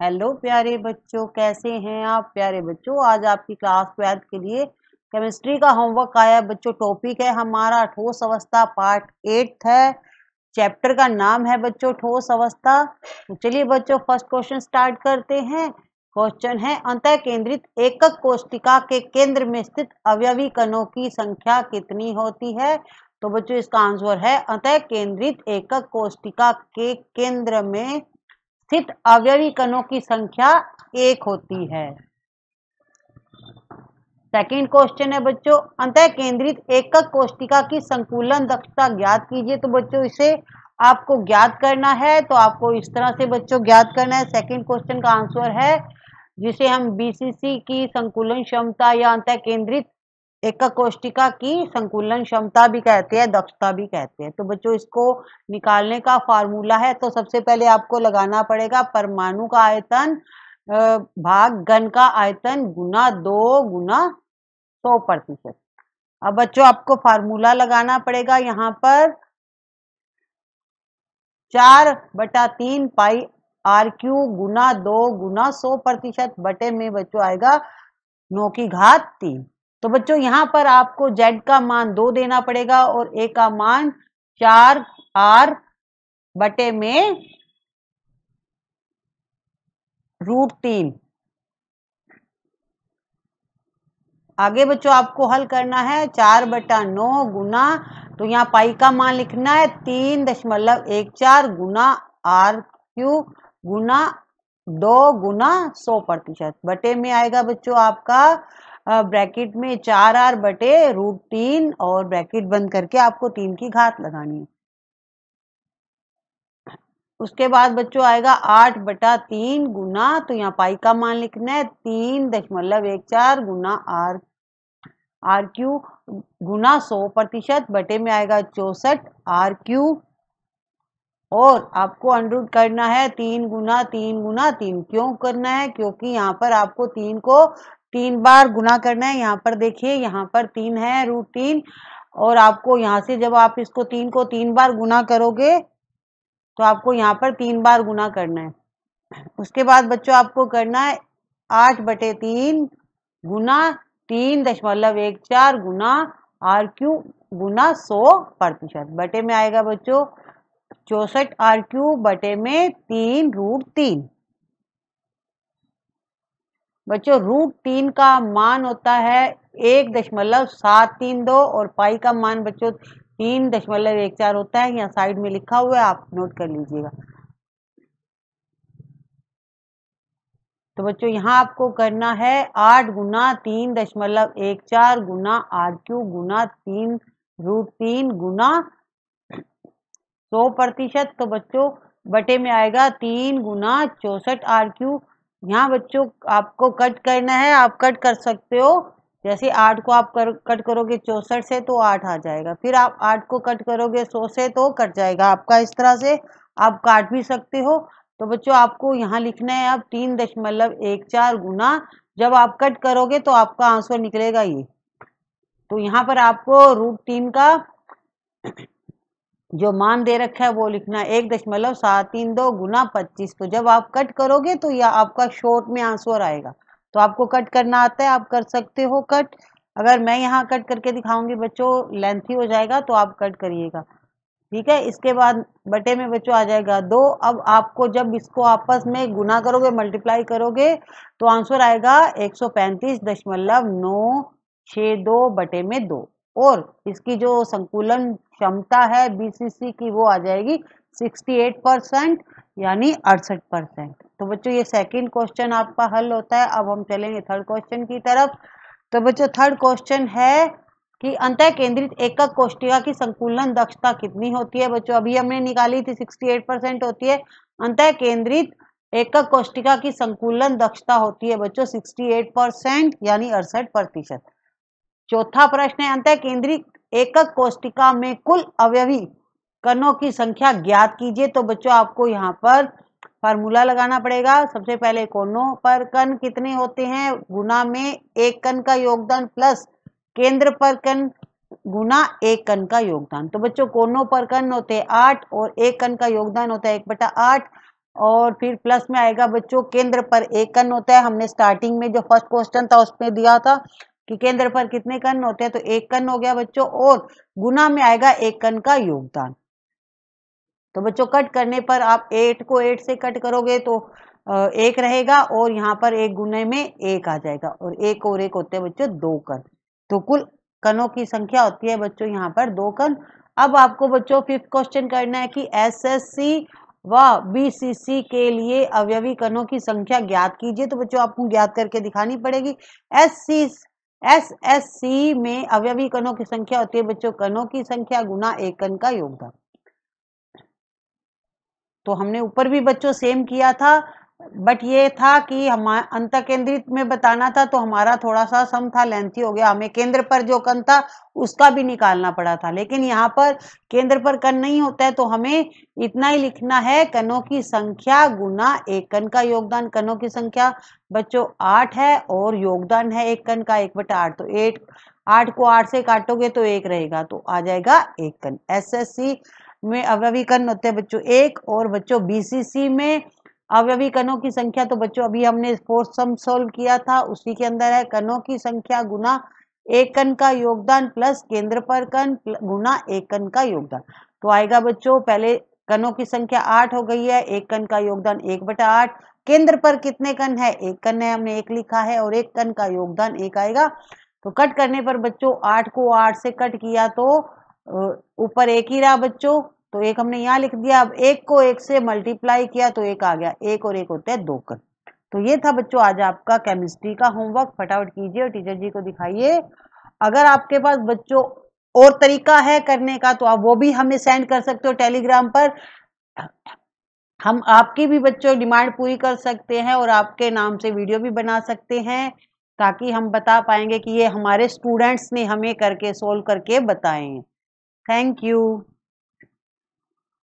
Hello प्यारे बच्चों, कैसे हैं आप? प्यारे बच्चों, आज आपकी क्लास ट्वेल्थ के लिए केमिस्ट्री का होमवर्क आया बच्चों टॉपिक है हमारा ठोस अवस्था पार्ट एट है। चैप्टर का नाम है बच्चों, ठोस अवस्था। तो चलिए बच्चों फ़र्स्ट क्वेश्चन स्टार्ट करते हैं। क्वेश्चन है अंत केंद्रित एकक कोष्टिका के केंद्र में स्थित अवयवी कणों की संख्या कितनी होती है? तो बच्चों, इसका आंसर है अंत केंद्रित एकक कोष्टिका के केंद्र में स्थित अवयवी कणों की संख्या एक होती है। सेकंड क्वेश्चन है बच्चों अंत केंद्रित एकक कोष्टिका की संकुलन दक्षता ज्ञात कीजिए। तो बच्चों, इसे आपको ज्ञात करना है तो आपको इस तरह से बच्चों ज्ञात करना है। सेकंड क्वेश्चन का आंसर है, जिसे हम बीसीसी की संकुलन क्षमता या अंत केंद्रित एक कोष्टिका की संकुलन क्षमता भी कहते हैं, दक्षता भी कहते हैं। तो बच्चों, इसको निकालने का फार्मूला है तो सबसे पहले आपको लगाना पड़ेगा परमाणु का आयतन भाग, घन का आयतन गुना दो गुना सौ प्रतिशत। अब बच्चों, आपको फार्मूला लगाना पड़ेगा यहाँ पर। चार बटा तीन पाई आर क्यू गुना दो गुना सौ प्रतिशत बटे में बच्चों आएगा नौ की घात तीन। तो बच्चों, यहाँ पर आपको z का मान दो देना पड़ेगा और a का मान चार आर बटे में रूट तीन। आगे बच्चों, आपको हल करना है चार बटा नौ गुना तो यहाँ पाई का मान लिखना है तीन दशमलव एक चार गुना आर क्यू गुना दो गुना सौ प्रतिशत। बटे में आएगा बच्चों आपका ब्रैकेट में चार आर बटे रूट तीन और ब्रैकेट बंद करके आपको तीन की घात लगानी है। उसके बाद बच्चों आएगा आठ बटा तीन गुना तो यहाँ पाई का मान लिखना है, तीन दशमलव एक चार गुना आर आर क्यू गुना सौ प्रतिशत, बटे में आएगा चौसठ आर क्यू और आपको अनरूट करना है तीन गुना तीन गुना, तीन। क्यों करना है? क्योंकि यहाँ पर आपको तीन को तीन बार गुना करना है। यहाँ पर देखिए, यहाँ पर तीन है रूट तीन। और आपको यहाँ से जब आप इसको तीन को तीन बार गुना करोगे तो आपको यहाँ पर तीन बार गुना करना है। उसके बाद बच्चों, आपको करना है आठ बटे तीन गुना तीन दशमलव एक चार गुना आर क्यू गुना सौ प्रतिशत। बटे में आएगा बच्चों चौसठ आर क्यू बटे में तीन रूट तीन। बच्चों, रूट तीन का मान होता है एक दशमलव सात तीन दो और पाई का मान बच्चों तीन दशमलव एक चार होता है। यहाँ साइड में लिखा हुआ है, आप नोट कर लीजिएगा। तो बच्चों, यहाँ आपको करना है आठ गुना तीन दशमलव एक चार गुना आर क्यू गुना तीन रूट तीन गुना सौ प्रतिशत तो बच्चों बटे में आएगा तीन गुना चौसठ आर क्यू। यहाँ बच्चों आपको कट करना है, आप कट कर सकते हो। जैसे आठ को आप कर, कट करोगे चौसठ से तो आठ आ जाएगा। फिर आप आठ को कट करोगे सौ से तो कट जाएगा आपका इस तरह से। आप काट भी सकते हो। तो बच्चों आपको यहाँ लिखना है अब तीन दशमलव एक चार गुना। जब आप कट करोगे तो आपका आंसर निकलेगा ये। तो यहाँ पर आपको रूट तीन का जो मान दे रखा है वो लिखना एक दशमलव सात तीन दो गुना पच्चीस। को जब आप कट करोगे तो यह आपका शॉर्ट में आंसर आएगा। तो आपको कट करना आता है, आप कर सकते हो कट। अगर मैं यहाँ कट करके दिखाऊँगी बच्चों लेंथी हो जाएगा तो आप कट करिएगा। ठीक है? इसके बाद बटे में बच्चों आ जाएगा दो। अब आपको जब इसको आपस में गुना करोगे मल्टीप्लाई करोगे तो आंसर आएगा एक सौ पैंतीस दशमलव नौ छ दो बटे में दो। और इसकी जो संकुलन क्षमता है बीसीसी की वो आ जाएगी 68 परसेंट यानी अड़सठ परसेंट तो बच्चों, ये सेकंड क्वेश्चन आपका हल होता है। अब हम चलेंगे थर्ड क्वेश्चन की तरफ़। तो बच्चों थर्ड क्वेश्चन है कि अंत केंद्रित एकक कोष्टिका की संकुलन दक्षता कितनी होती है? बच्चों, अभी हमने निकाली थी 68 परसेंट होती है। अंत केंद्रित एकक कोष्टिका की संकुलन दक्षता होती है बच्चों 68 परसेंट यानी अड़सठ प्रतिशत। चौथा प्रश्न है, अंत केंद्रित एकक कोष्टिका में कुल अवयवी कणों की संख्या ज्ञात कीजिए। तो बच्चों, आपको यहाँ पर फार्मूला लगाना पड़ेगा। सबसे पहले कोनों पर कण कितने होते हैं? गुना में एक कण का योगदान प्लस केंद्र पर कण गुना एक कण का योगदान। तो बच्चों, कोनों पर कण होते हैं आठ और एक कण का योगदान होता है एक बटा आठ। और फिर प्लस में आएगा बच्चों, केंद्र पर एक कन होता है। हमने स्टार्टिंग में जो फ़र्स्ट क्वेश्चन था, उसमें दिया था। कि केंद्र पर कितने कन होते हैं? तो एक कन हो गया बच्चों, और गुना में आएगा एक कन का योगदान। तो बच्चों, कट करने पर आप एट को एट से कट करोगे तो एक रहेगा और यहाँ पर एक गुने में एक आ जाएगा और एक और एक होते हैं बच्चों दो कन तो कुल कनों की संख्या होती है बच्चों यहाँ पर दो कन अब आपको बच्चों फिफ्थ क्वेश्चन करना है कि एसएससी व बीसीसी के लिए अवयवी कणों की संख्या ज्ञात कीजिए। तो बच्चों, आपको ज्ञात करके दिखानी पड़ेगी। S C S S, C में अवयवी कणों की संख्या होती है, बच्चों, कणों की संख्या गुना एक कण का योगदान। तो हमने ऊपर भी बच्चों सेम किया था बट ये था कि हम अंत केंद्रित में बताना था तो हमारा थोड़ा सा सम था लेंथी हो गया। हमें केंद्र पर जो कन था, उसका भी निकालना पड़ा था। लेकिन यहाँ पर केंद्र पर कन नहीं होता है तो हमें इतना ही लिखना है कनों की संख्या गुना एक कन का योगदान। कनों की संख्या बच्चों आठ है और योगदान है एक कन का, एक बटा आठ। तो एट आठ को आठ से काटोगे तो एक रहेगा तो आ जाएगा एक कन एस में अवयवी कन होते हैं बच्चों एक और बच्चों बीसीसी में अवयवी कणों की संख्या तो बच्चों, अभी हमने फोर्थ सम सोल्व किया था, उसी के अंदर है कणों की संख्या गुना एक कण का योगदान प्लस केंद्र पर कण गुना एक कण का योगदान। तो आएगा बच्चों, पहले कणों की संख्या आठ हो गई है, एक कण का योगदान एक बटा आठ। केंद्र पर कितने कण है? एक कण है, हमने एक लिखा है और एक कण का योगदान एक आएगा। तो कट करने पर बच्चों, आठ को आठ से कट किया तो ऊपर एक ही रहा बच्चों। तो एक हमने यहाँ लिख दिया, अब एक को एक से मल्टीप्लाई किया तो एक आ गया, एक और एक होते हैं दो कर तो ये था बच्चों, आज आपका केमिस्ट्री का होमवर्क फटाफट कीजिए और टीचर जी को दिखाइए। अगर आपके पास बच्चों और तरीका है करने का तो आप वो भी हमें सेंड कर सकते हो टेलीग्राम पर। हम आपकी भी बच्चों डिमांड पूरी कर सकते हैं और आपके नाम से वीडियो भी बना सकते हैं, ताकि हम बता पाएँगे कि ये हमारे स्टूडेंट्स ने हमें करके सोल्व करके बताए थैंक यू